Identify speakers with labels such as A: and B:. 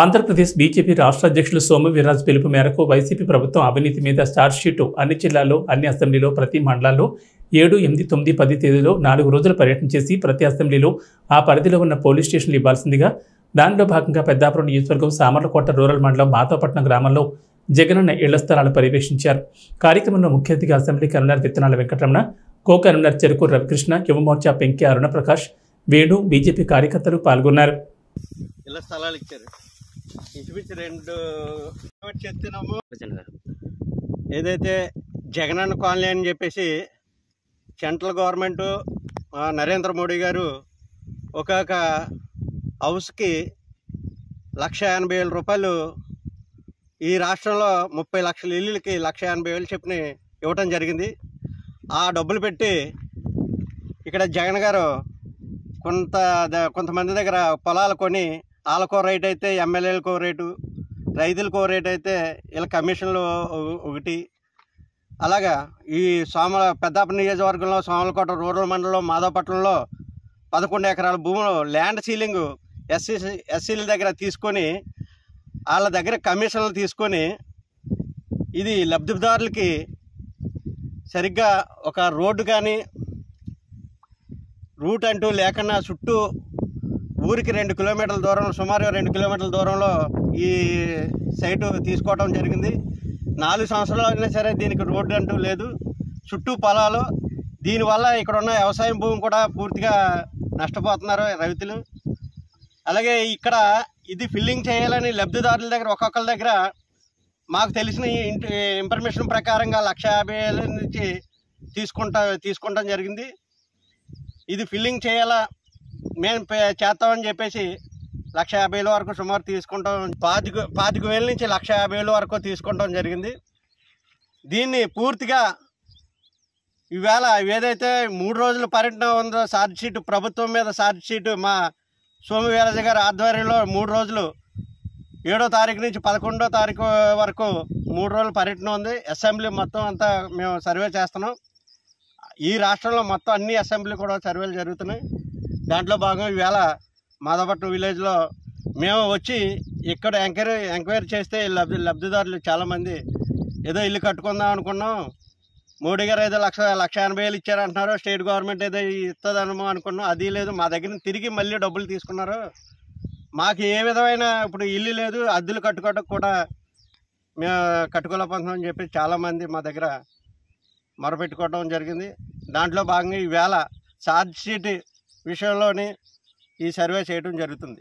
A: Andhra Pradesh BJP రాష్ట్ర అధ్యక్షులు సోము వీర్రాజు పిలుపు మేరకు వైసీపీ ప్రభుత్వం అవినీతి మీద స్టార్ షీటు అన్ని జిల్లాల్లో అన్ని అసెంబ్లీలో ప్రతి మండలాల్లో ఏడు ఎనిమిది తొమ్మిది పది తేదీలో నాలుగు రోజులు పర్యటన చేసి ప్రతి అసెంబ్లీలో ఆ పరిధిలో ఉన్న పోలీస్ స్టేషన్లు ఇవ్వాల్సిందిగా దానిలో భాగంగా పెద్దాపురం నియోజకవర్గం సామర్లకోట రూరల్ మండలం మాతోపట్నం గ్రామంలో జగనన్న ఇళ్ళ స్థలాలు పర్యవేక్షించారు. కార్యక్రమంలో ముఖ్య అతిథిగా అసెంబ్లీ కన్వీనర్ విత్తనాల Venkataramana co convener Cheruku Ravikrishna Yuvamorcha Penki Arunaprakash Venu BJP కార్యకర్తలు పాల్గొన్నారు.
B: ఇళ్ళ స్థలాలు ఇచ్చారు. ఇంచుమించు రెండు చెప్తున్నాము. ఏదైతే జగనన్న కాలనీ అని చెప్పేసి సెంట్రల్ గవర్నమెంట్ నరేంద్ర మోడీ గారు ఒక్కొక్క హౌస్కి లక్ష ఎనభై వేల రూపాయలు ఈ రాష్ట్రంలో ముప్పై లక్షల ఇల్లులకి లక్ష ఎనభై వేలు చెప్పిన ఇవ్వటం జరిగింది. ఆ డబ్బులు పెట్టి ఇక్కడ జగన్ గారు కొంత కొంతమంది దగ్గర పొలాలు కొని వాళ్ళకో రేట్ అయితే ఎమ్మెల్యేలకో రేటు రైతులకో రేట్ అయితే ఇలా కమిషన్లు ఒకటి. అలాగా ఈ సోమల పెద్దాప నియోజకవర్గంలో సోమలకోట రూరల్ మండలం మాధవపట్నంలో పదకొండు ఎకరాల భూములు ల్యాండ్ సీలింగ్ ఎస్సీ ఎస్సీల దగ్గర తీసుకొని వాళ్ళ దగ్గర కమిషన్లు తీసుకొని ఇది లబ్ధిదారులకి సరిగ్గా ఒక రోడ్డు కానీ రూట్ అంటూ లేకుండా చుట్టూ ఊరికి రెండు కిలోమీటర్ల దూరంలో సుమారు రెండు కిలోమీటర్ల దూరంలో ఈ సైటు తీసుకోవడం జరిగింది. నాలుగు సంవత్సరాలు అయినా సరే దీనికి రోడ్డు అంటూ లేదు. చుట్టూ పొలాలు. దీనివల్ల ఇక్కడ ఉన్న వ్యవసాయం భూమి కూడా పూర్తిగా నష్టపోతున్నారు రైతులు. అలాగే ఇక్కడ ఇది ఫిల్లింగ్ చేయాలని లబ్ధిదారుల దగ్గర ఒక్కొక్కరి దగ్గర మాకు తెలిసిన ఇంటి ఇన్ఫర్మేషన్ ప్రకారంగా లక్ష యాభై వేల నుంచి తీసుకుంటా తీసుకుంటాం జరిగింది. ఇది ఫిల్లింగ్ చేయాలా? మేము పే- చేస్తామని చెప్పేసి లక్ష యాభై వేల వరకు సుమారు తీసుకుంటాం. పాతిక పాతిక వేల నుంచి లక్ష యాభై వేల వరకు తీసుకుంటాం జరిగింది. దీన్ని పూర్తిగా ఈవేళ ఏదైతే మూడు రోజుల పర్యటన ఉందో ఛార్జ్ షీట్ ప్రభుత్వం మీద ఛార్జ్ షీట్ మా సోము వీరజ గారి ఆధ్వర్యంలో మూడు రోజులు ఏడో తారీఖు నుంచి పదకొండో తారీఖు వరకు మూడు రోజుల పర్యటన ఉంది. అసెంబ్లీ మొత్తం అంతా మేము సర్వే చేస్తున్నాం. ఈ రాష్ట్రంలో మొత్తం అన్ని అసెంబ్లీ కూడా సర్వేలు జరుగుతున్నాయి. దాంట్లో భాగం ఈవేళ మాధవపట్నం విలేజ్లో మేము వచ్చి ఇక్కడ ఎంక్వైరీ ఎంక్వైరీ చేస్తే లబ్ధి లబ్ధిదారులు చాలామంది ఏదో ఇల్లు కట్టుకుందాం అనుకున్నాం. మోడీ గారు ఏదో లక్ష లక్ష ఎనభై వేలు ఇచ్చారంటున్నారు స్టేట్ గవర్నమెంట్ ఏదో ఇస్తుందనమో అనుకున్నాం. అది లేదు మా దగ్గర తిరిగి మళ్ళీ డబ్బులు తీసుకున్నారు. మాకు ఏ విధమైన ఇప్పుడు ఇల్లు లేదు అద్దెలు కట్టుకోవడం కూడా మేము కట్టుకోలేకపోతున్నాం అని చెప్పి చాలామంది మా దగ్గర మొరపెట్టుకోవడం జరిగింది. దాంట్లో భాగంగా ఈవేళ ఛార్జ్ షీట్ విషయంలోని ఈ సర్వే చేయడం జరుగుతుంది.